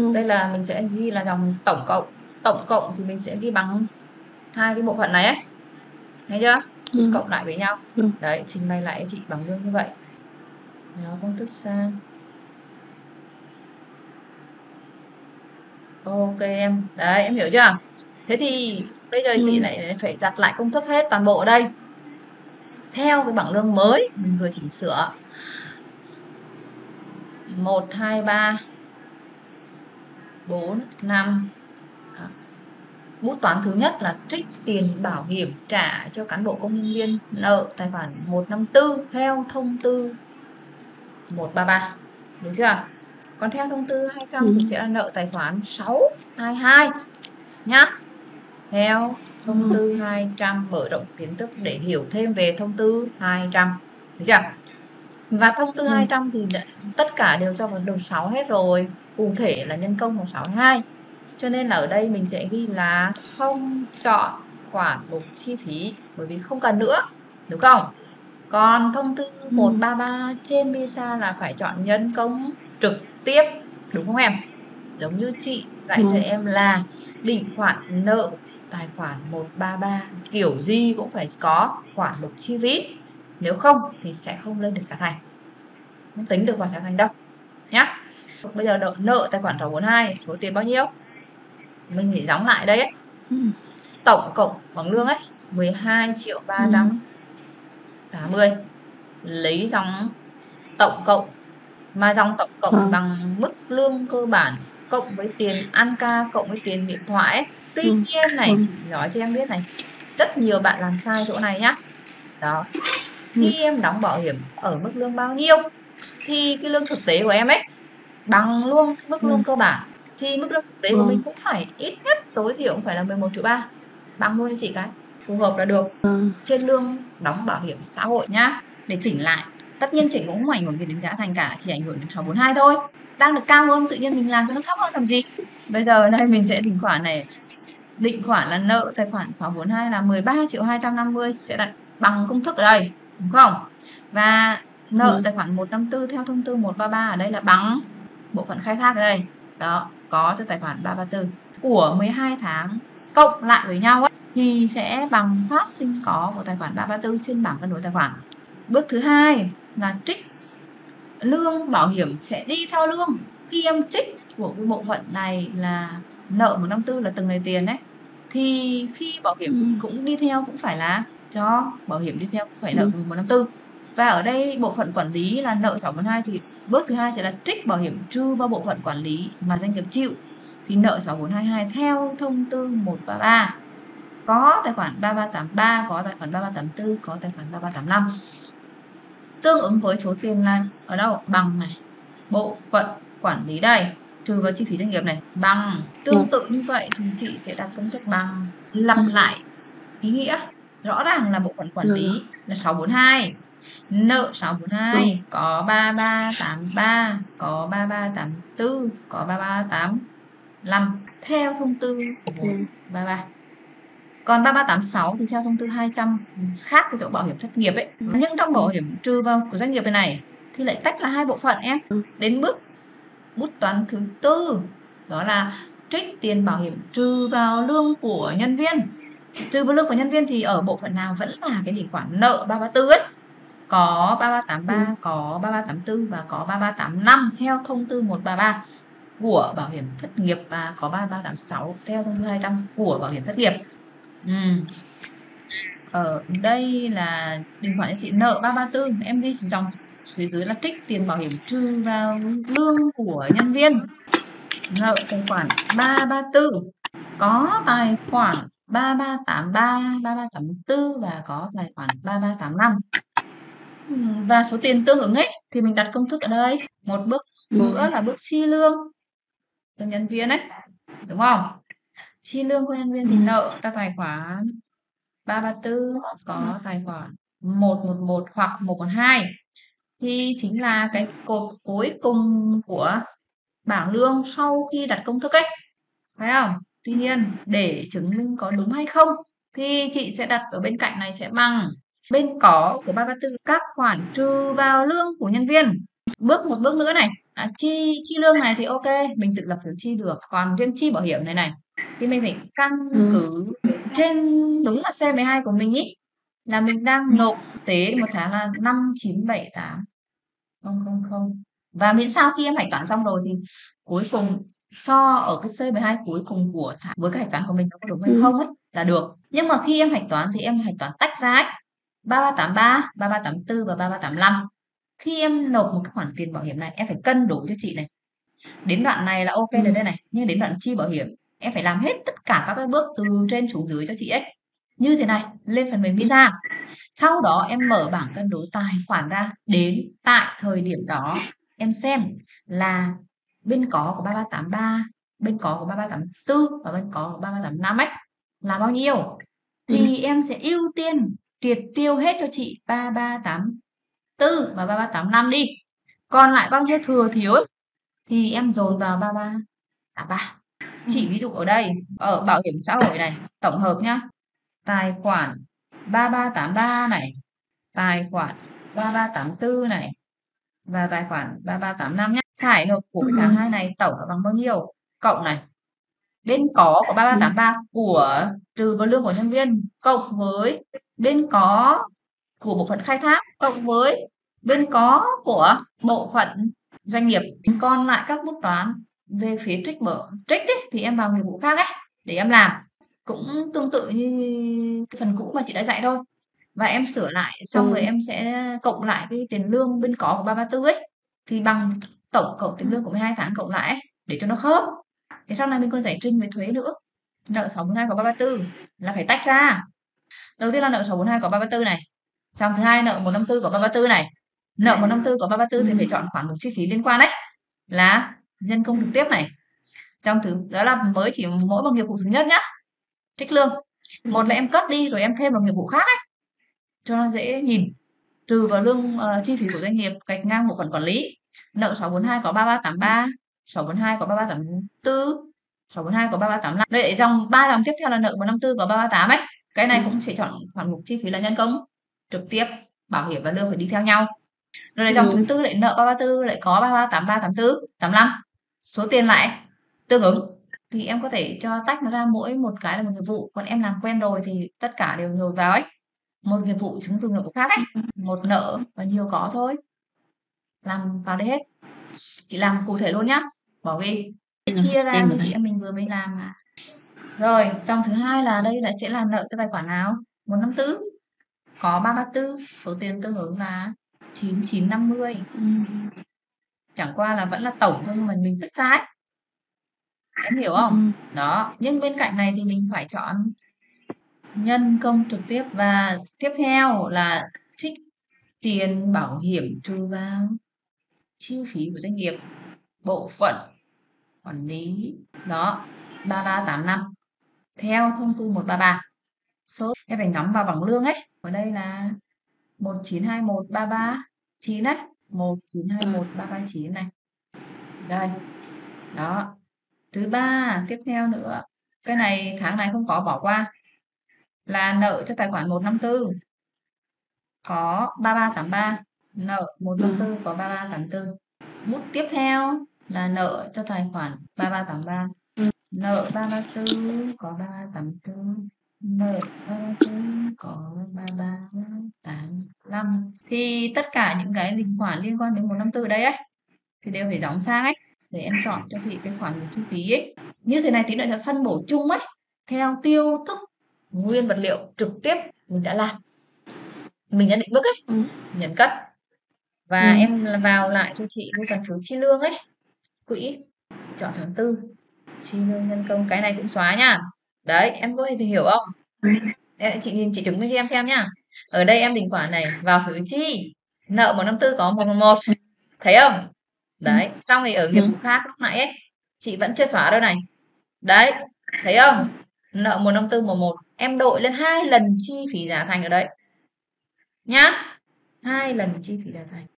Ừ. đây là mình sẽ ghi là dòng tổng cộng. Tổng cộng thì mình sẽ ghi bằng hai cái bộ phận này ấy. Thấy chưa? Ừ. cộng lại với nhau. Ừ. đấy trình bày lại chị bằng lương như vậy. Nó công thức sang. Ok em. Đấy em hiểu chưa? Thế thì bây giờ chị Ừ. lại phải đặt lại công thức hết toàn bộ ở đây. Theo cái bảng lương mới mình vừa chỉnh sửa. Một hai ba bốn năm Đó. bút toán thứ nhất là trích tiền bảo hiểm trả cho cán bộ công nhân viên nợ tài khoản 154 theo thông tư 133 được chưa còn theo thông tư 200 Ừ. thì sẽ là nợ tài khoản 622 nhá theo thông Ừ. tư 200 mở rộng kiến thức để hiểu thêm về thông tư 200 được chưa và thông tư Ừ. 200 thì đã- tất cả đều cho vào đầu 6 hết rồi cụ thể là nhân công của 62 cho nên là ở đây mình sẽ ghi là không chọn khoản mục chi phí bởi vì không cần nữa đúng không còn thông tư Ừ. 133 trên visa là phải chọn nhân công trực tiếp đúng không em giống như chị dạy Ừ. cho em là định khoản nợ tài khoản 133 kiểu gì cũng phải có khoản mục chi phí nếu không thì sẽ không lên được giá thành không tính được vào giá thành đâu nhá bây giờ nợ, nợ tài khoản 642 số tiền bao nhiêu mình chỉ đóng lại đây ấy Ừ. tổng cộng bằng lương ấy 12 triệu 380 lấy dòng tổng cộng mà dòng tổng cộng Ờ. bằng mức lương cơ bản cộng với tiền ăn ca cộng với tiền điện thoại ấy. tuy Ừ. nhiên này Ừ. chị nói cho em biết này rất nhiều bạn làm sai chỗ này nhá đó Ừ. khi em đóng bảo hiểm ở mức lương bao nhiêu thì cái lương thực tế của em ấy bằng luôn cái mức Ừ. lương cơ bản. Thì mức lương thực tế của Vâng. mình cũng phải ít nhất tối thiểu cũng phải là 11 triệu ba. Bằng luôn cho chị cái phù hợp là được. Ờ. trên lương đóng bảo hiểm xã hội nhá để chỉnh lại. Tất nhiên chỉnh cũng không ảnh hưởng gì đến giá thành cả chỉ ảnh hưởng đến 642 thôi. Đang được cao hơn tự nhiên mình làm cho nó thấp hơn làm gì? Bây giờ đây mình sẽ định khoản này. Định khoản là nợ tài khoản 642 là 13 triệu 250 sẽ đặt bằng công thức ở đây đúng không và nợ Ừ. tài khoản 154 theo thông tư 133 ở đây là bằng bộ phận khai thác ở đây đó có cho tài khoản 334 của 12 tháng cộng lại với nhau ấy, thì sẽ bằng phát sinh có của tài khoản 334 trên bảng cân đối tài khoản bước thứ hai là trích lương bảo hiểm sẽ đi theo lương khi em trích của cái bộ phận này là nợ 154 là từng này tiền đấy thì khi bảo hiểm Ừ. cũng đi theo cũng phải là cho bảo hiểm đi theo cũng phải nợ Ừ. 154 và ở đây bộ phận quản lý là nợ 642 thì bước thứ hai sẽ là trích bảo hiểm trừ vào bộ phận quản lý mà doanh nghiệp chịu. Thì nợ 6422 theo thông tư 133 có tài khoản 3383 có tài khoản 3384 có tài khoản 3385 tương ứng với số tiền là ở đâu? Bằng này. Bộ phận quản lý đây trừ vào chi phí doanh nghiệp này bằng. Tương Ừ. tự như vậy thì chị sẽ đặt công thức bằng lặp lại ý nghĩa rõ ràng là bộ phận quản Ừ. lý là 642 nợ 642 có 3383 có 3384 có 3385 theo thông tư Ừ. 133 còn 3386 thì theo thông tư 200 khác cái chỗ bảo hiểm thất nghiệp ấy Ừ. nhưng trong bảo Ừ. hiểm trừ vào của doanh nghiệp này này thì lại tách là hai bộ phận em Ừ. đến bước bút toán thứ tư đó là trích tiền bảo hiểm trừ vào lương của nhân viên trừ vào lương của nhân viên thì ở bộ phận nào vẫn là cái điều khoản nợ 334 ấy. Có 3383 Ừ. có 3384 và có 3385 theo thông tư 133 của bảo hiểm thất nghiệp và có 3386 theo thông tư 200 của bảo hiểm thất nghiệp. Ừ. ở đây là điều khoản cho chị nợ 334 em ghi dòng phía dưới là trích tiền bảo hiểm trừ vào lương của nhân viên. Nợ tài khoản 334 có tài khoản 3383, 3384 và có tài khoản 3385 Ừ, và số tiền tương ứng ấy thì mình đặt công thức ở đây. Một bước Ừ. nữa là bước chi lương cho nhân viên ấy đúng không? Chi lương của nhân viên thì Ừ. nợ ta tài khoản 334 có tài khoản 111 hoặc 112 thì chính là cái cột cuối cùng của bảng lương sau khi đặt công thức ấy phải không tuy nhiên để chứng minh có đúng hay không thì chị sẽ đặt ở bên cạnh này sẽ bằng bên có của 334 các khoản trừ vào lương của nhân viên. Bước một bước nữa này. À, chi chi lương này thì ok mình tự lập phiếu chi được. Còn riêng chi bảo hiểm này này thì mình phải căn Ừ. cứ trên đúng là C12 của mình ý là mình đang nộp tế một tháng là 5978 không không không và miễn sao khi em hạch toán xong rồi thì cuối cùng so ở cái C12 cuối cùng của tháng với cái hạch toán của mình nó có đúng hay Ừ. không ấy là được. Nhưng mà khi em hạch toán thì em hạch toán tách ra ấy 3383 3384 và 3385 khi em nộp một cái khoản tiền bảo hiểm này em phải cân đối cho chị này. Đến đoạn này là ok Ừ. rồi đây này nhưng đến đoạn chi bảo hiểm em phải làm hết tất cả các cái bước từ trên xuống dưới cho chị ấy. Như thế này lên phần mềm visa. Sau đó em mở bảng cân đối tài khoản ra đến tại thời điểm đó em xem là bên có của 3383 bên có của 3384 và bên có của 3385 ấy là bao nhiêu? Thì em sẽ ưu tiên triệt tiêu hết cho chị 3384 và 3385 đi. Còn lại bao nhiêu thừa thiếu ấy, thì em dồn vào 3383 chỉ ví dụ ở đây ở bảo hiểm xã hội này tổng hợp nhá. Tài khoản 3383 này tài khoản 3384 này và tài khoản 3385 nhé phải nộp của cái tháng 2 này tổng là bằng bao nhiêu? Cộng này. Bên có của 3383 của trừ vào lương của nhân viên cộng với bên có của bộ phận khai thác cộng với bên có của bộ phận doanh nghiệp. Còn lại các bút toán về phía trích mở. Trích ấy, thì em vào nghiệp vụ khác ấy để em làm. Cũng tương tự như cái phần cũ mà chị đã dạy thôi và em sửa lại xong Ừ. rồi em sẽ cộng lại cái tiền lương bên có của 334 ấy. Thì bằng tổng cộng tiền lương của 12 tháng cộng lại ấy, để cho nó khớp. Thì sau này mình còn giải trình về thuế nữa. Nợ 642 của 334 là phải tách ra. Đầu tiên là nợ 642 của 334 này. Xong thứ hai nợ 154 của 334 này. Nợ 154 của 334 thì phải chọn khoản mục chi phí liên quan đấy là nhân công trực tiếp này. Trong thứ đó là mới chỉ mỗi một nghiệp vụ thứ nhất nhá trích lương. Một là em cất đi rồi em thêm vào nghiệp vụ khác ấy cho nó dễ nhìn. Trừ vào lương uh, chi phí của doanh nghiệp gạch ngang bộ phận quản lý nợ 642 có 3383 642 có 3384 642 có 3385 đây dòng ba dòng tiếp theo là nợ 154 có 338 ấy. Cái này cũng sẽ chọn khoản mục chi phí là nhân công trực tiếp bảo hiểm và lương phải đi theo nhau. Rồi lại dòng Ừ. thứ tư lại nợ 334 lại có 3383 84 85 số tiền lại tương ứng. Thì em có thể cho tách nó ra mỗi một cái là một nghiệp vụ. Còn em làm quen rồi thì tất cả đều nhồi vào ấy một nghiệp vụ chứng từ nghiệp vụ khác ấy một nợ và nhiều có thôi. Làm vào đây hết. Chị làm cụ thể luôn nhá. Bỏ ghi chia ra như chị em mình vừa mới làm mà. Rồi dòng thứ hai là đây lại sẽ là nợ cho tài khoản nào? 154 có 334 số tiền tương ứng là 9950 Ừ. chẳng qua là vẫn là tổng thôi nhưng mà mình tách ra ấy. Em hiểu không? Ừ. đó nhưng bên cạnh này thì mình phải chọn nhân công trực tiếp. Và tiếp theo là trích tiền bảo hiểm trừ vào chi phí của doanh nghiệp, bộ phận quản lý. Đó 3385 theo thông tư 133 số em phải ngắm vào bảng lương ấy. Ở đây là 1921339 đấy 1921339 này. Đây, đó. Thứ ba, tiếp theo nữa. Cái này tháng này không có, bỏ qua là nợ cho tài khoản 154 có 3383 nợ 154 có 3384 bút tiếp theo là nợ cho tài khoản 3383 nợ 334 có 3384 nợ 334 có 3385 thì tất cả những cái linh khoản liên quan đến 154 đây ấy thì đều phải đóng sang ấy để em chọn cho chị cái khoản chi phí ấy. Như thế này tí nữa sẽ phân bổ chung ấy theo tiêu thức nguyên vật liệu trực tiếp mình đã làm. Mình đã định mức ấy Ừ. nhận cất và Ừ. em vào lại cho chị cái phần phiếu chi lương ấy. Quỹ chọn tháng tư. Chi lương nhân công cái này cũng xóa nha. Đấy em có thể hiểu không? Ừ. Ê, chị nhìn chị chứng minh cho em xem nhá ở đây em định khoản này vào phiếu chi. Nợ 154 có 111 thấy không? Đấy xong thì ở nghiệp Ừ. vụ khác lúc nãy ấy chị vẫn chưa xóa đâu này. Đấy thấy không? Nợ 154 11 em đội lên hai lần chi phí giá thành ở đấy. Nhá. Hai lần chi phí giá thành.